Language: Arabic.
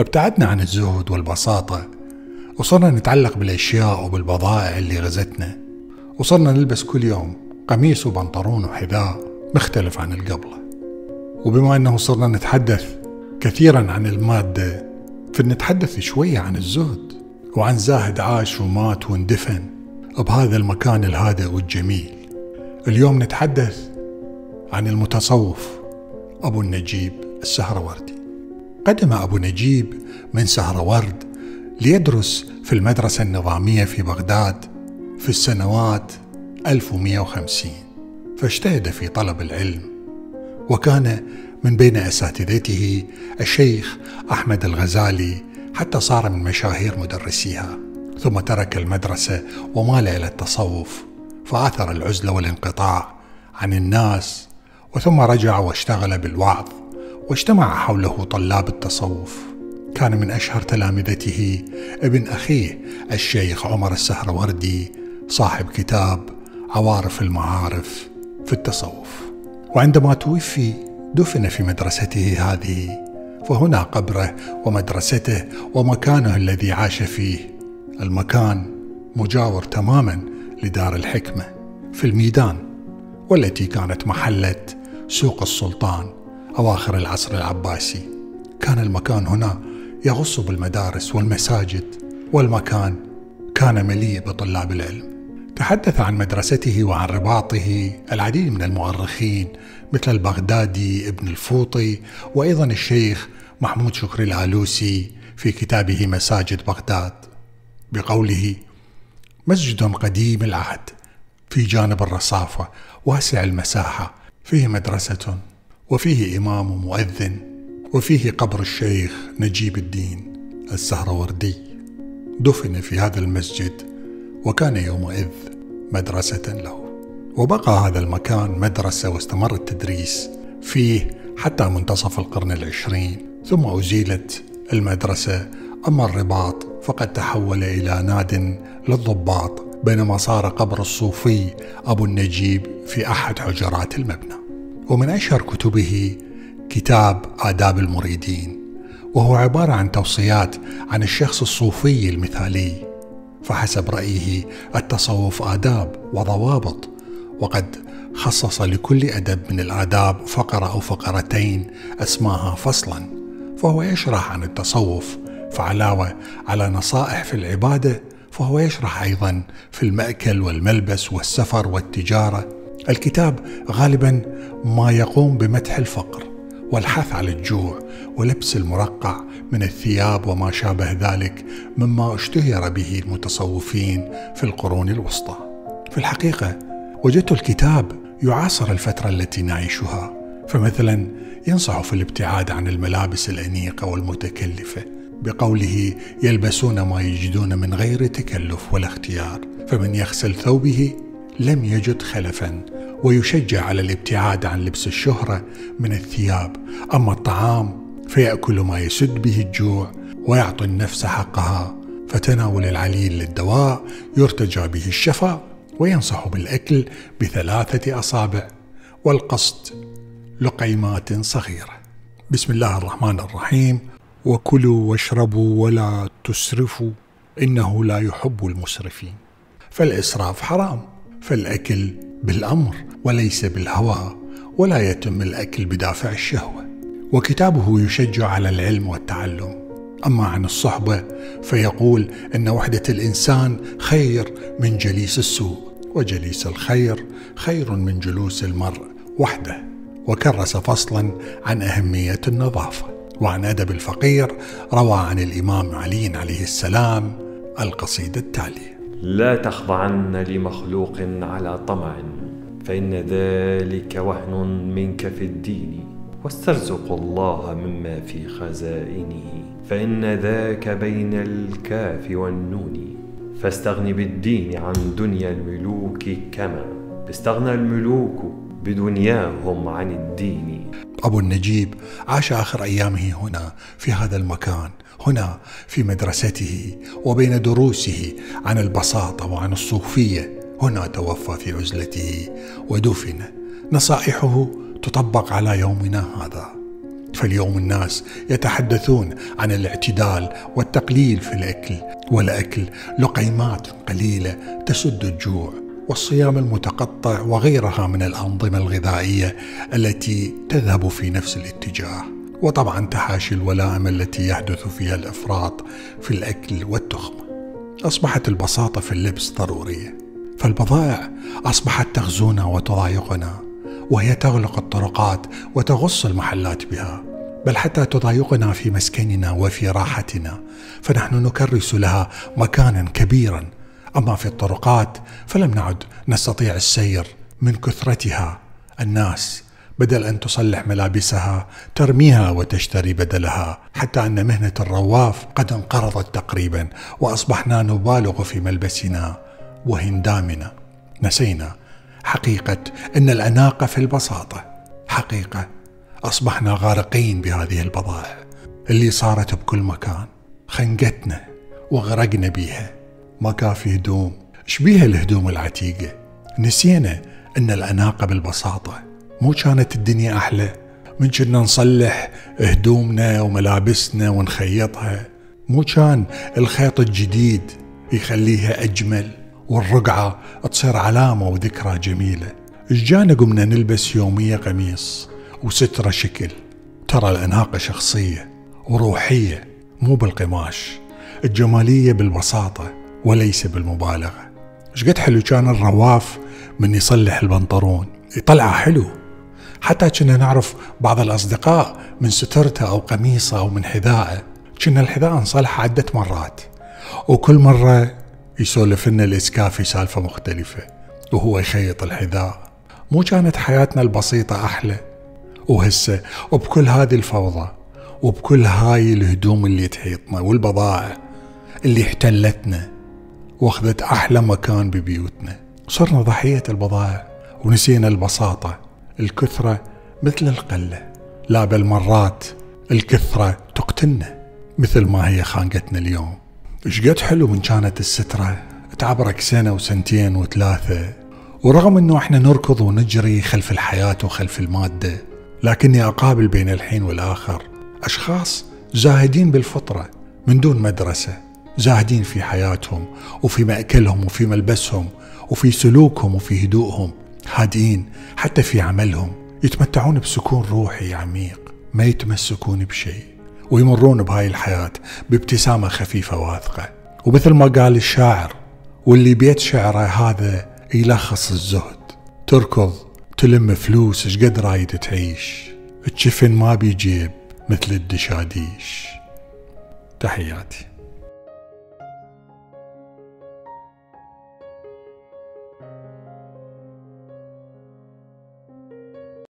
ابتعدنا عن الزهد والبساطة. وصرنا نتعلق بالأشياء وبالبضائع اللي غزتنا. وصرنا نلبس كل يوم قميص وبنطلون وحذاء مختلف عن القبله وبما أنه صرنا نتحدث كثيرا عن المادة فلنتحدث شوية عن الزهد وعن زاهد عاش ومات واندفن بهذا المكان الهادئ والجميل. اليوم نتحدث عن المتصوف أبو النجيب السهروردي. قدم أبو نجيب من سهرورد ليدرس في المدرسة النظامية في بغداد في السنوات 1150 فاجتهد في طلب العلم وكان من بين أساتذته الشيخ أحمد الغزالي حتى صار من مشاهير مدرسيها ثم ترك المدرسة ومال إلى التصوف فآثر العزله والانقطاع عن الناس وثم رجع واشتغل بالوعظ. واجتمع حوله طلاب التصوف. كان من أشهر تلامذته ابن أخيه الشيخ عمر السهروردي صاحب كتاب عوارف المعارف في التصوف. وعندما توفي دفن في مدرسته هذه فهنا قبره ومدرسته ومكانه الذي عاش فيه. المكان مجاور تماما لدار الحكمة في الميدان والتي كانت محلة سوق السلطان أواخر العصر العباسي. كان المكان هنا يغص بالمدارس والمساجد والمكان كان مليء بطلاب العلم. تحدث عن مدرسته وعن رباطه العديد من المؤرخين مثل البغدادي ابن الفوطي وأيضا الشيخ محمود شكري العلوسي في كتابه مساجد بغداد. بقوله مسجد قديم العهد في جانب الرصافة واسع المساحة فيه مدرسة وفيه إمام مؤذن وفيه قبر الشيخ نجيب الدين السهروردي دفن في هذا المسجد وكان يومئذ مدرسة له. وبقى هذا المكان مدرسة واستمر التدريس فيه حتى منتصف القرن العشرين ثم أزيلت المدرسة. أما الرباط فقد تحول إلى ناد للضباط بينما صار قبر الصوفي أبو النجيب في أحد حجرات المبنى. ومن أشهر كتبه كتاب آداب المريدين وهو عبارة عن توصيات عن الشخص الصوفي المثالي فحسب رأيه التصوف آداب وضوابط وقد خصص لكل أدب من الآداب فقرة أو فقرتين أسماها فصلا فهو يشرح عن التصوف فعلاوة على نصائح في العبادة فهو يشرح أيضا في المأكل والملبس والسفر والتجارة. الكتاب غالبا ما يقوم بمدح الفقر والحث على الجوع ولبس المرقع من الثياب وما شابه ذلك مما اشتهر به المتصوفين في القرون الوسطى. في الحقيقة وجدت الكتاب يعاصر الفترة التي نعيشها فمثلا ينصح في الابتعاد عن الملابس الأنيقة والمتكلفة بقوله يلبسون ما يجدون من غير تكلف ولا اختيار فمن يغسل ثوبه لم يجد خلفا ويشجع على الابتعاد عن لبس الشهرة من الثياب. أما الطعام فيأكل ما يسد به الجوع ويعطي النفس حقها. فتناول العليل للدواء يرتجى به الشفاء وينصح بالأكل بثلاثة أصابع. والقصد لقيمات صغيرة. بسم الله الرحمن الرحيم. وكلوا واشربوا ولا تسرفوا إنه لا يحب المسرفين. فالإسراف حرام. فالأكل بالأمر وليس بالهوى ولا يتم الأكل بدافع الشهوة. وكتابه يشجع على العلم والتعلم. أما عن الصحبة فيقول أن وحدة الإنسان خير من جليس السوء وجليس الخير خير من جلوس المرء وحده. وكرس فصلا عن أهمية النظافة. وعن أدب الفقير روى عن الإمام علي عليه السلام القصيده التاليه لا تخضعن لمخلوق على طمع فإن ذلك وهن منك في الدين. واسترزق الله مما في خزائنه فإن ذاك بين الكاف والنون. فاستغن بالدين عن دنيا الملوك كما استغنى الملوك بدنياهم عن الدين. أبو النجيب عاش آخر أيامه هنا في هذا المكان هنا في مدرسته وبين دروسه عن البساطة وعن الصوفية. هنا توفى في عزلته ودفن. نصائحه تطبق على يومنا هذا. فاليوم الناس يتحدثون عن الاعتدال والتقليل في الأكل والأكل لقيمات قليلة تسد الجوع. والصيام المتقطع وغيرها من الأنظمة الغذائية التي تذهب في نفس الاتجاه. وطبعا تحاشي الولائم التي يحدث فيها الإفراط في الأكل والتخم. أصبحت البساطة في اللبس ضرورية. فالبضائع أصبحت تغزونا وتضايقنا وهي تغلق الطرقات وتغص المحلات بها. بل حتى تضايقنا في مسكننا وفي راحتنا فنحن نكرس لها مكانا كبيرا أما في الطرقات فلم نعد نستطيع السير من كثرتها. الناس بدل أن تصلح ملابسها ترميها وتشتري بدلها حتى أن مهنة الرواف قد انقرضت تقريبا وأصبحنا نبالغ في ملبسنا وهندامنا. نسينا حقيقة أن الأناقة في البساطة. حقيقة أصبحنا غارقين بهذه البضائع اللي صارت بكل مكان. خنقتنا وغرقنا بيها. ما كافي هدوم. شبيها الهدوم العتيقة؟ نسينا إن الأناقة بالبساطة مو كانت الدنيا أحلى. من كنا نصلح هدومنا وملابسنا ونخيطها. مو كان الخيط الجديد يخليها أجمل والرقعة تصير علامة وذكرى جميلة. إجانا قمنا نلبس يومية قميص وسترة شكل؟ ترى الأناقة شخصية وروحية مو بالقماش الجمالية بالبساطة. وليس بالمبالغة. إيش قد حلو كان الرواف من يصلح البنطلون؟ يطلعه حلو. حتى كنا نعرف بعض الأصدقاء من سترته أو قميصه أو من حذائه. كنا الحذاء انصلح عدة مرات. وكل مرة يسولف لنا الإسكافي سالفة مختلفة وهو يخيط الحذاء. مو كانت حياتنا البسيطة أحلى. وهسه وبكل هذه الفوضى وبكل هاي الهدوم اللي تحيطنا والبضائع اللي احتلتنا واخذت أحلى مكان ببيوتنا. صرنا ضحية البضائع ونسينا البساطة الكثرة مثل القلة. لا بل مرات الكثرة تقتلنا مثل ما هي خانقتنا اليوم. إيش قد حلو من كانت السترة تعبرك سنة وسنتين وثلاثة. ورغم إنه إحنا نركض ونجري خلف الحياة وخلف المادة لكني أقابل بين الحين والآخر أشخاص زاهدين بالفطرة من دون مدرسة. زاهدين في حياتهم وفي مأكلهم وفي ملبسهم وفي سلوكهم وفي هدوءهم هادئين حتى في عملهم. يتمتعون بسكون روحي عميق ما يتمسكون بشيء ويمرون بهاي الحياة بابتسامة خفيفة واثقة. ومثل ما قال الشاعر واللي بيت شعره هذا يلخص الزهد. تركض تلم فلوس إيش قد رايد تعيش؟ الجفن ما بيجيب مثل الدشاديش. تحياتي.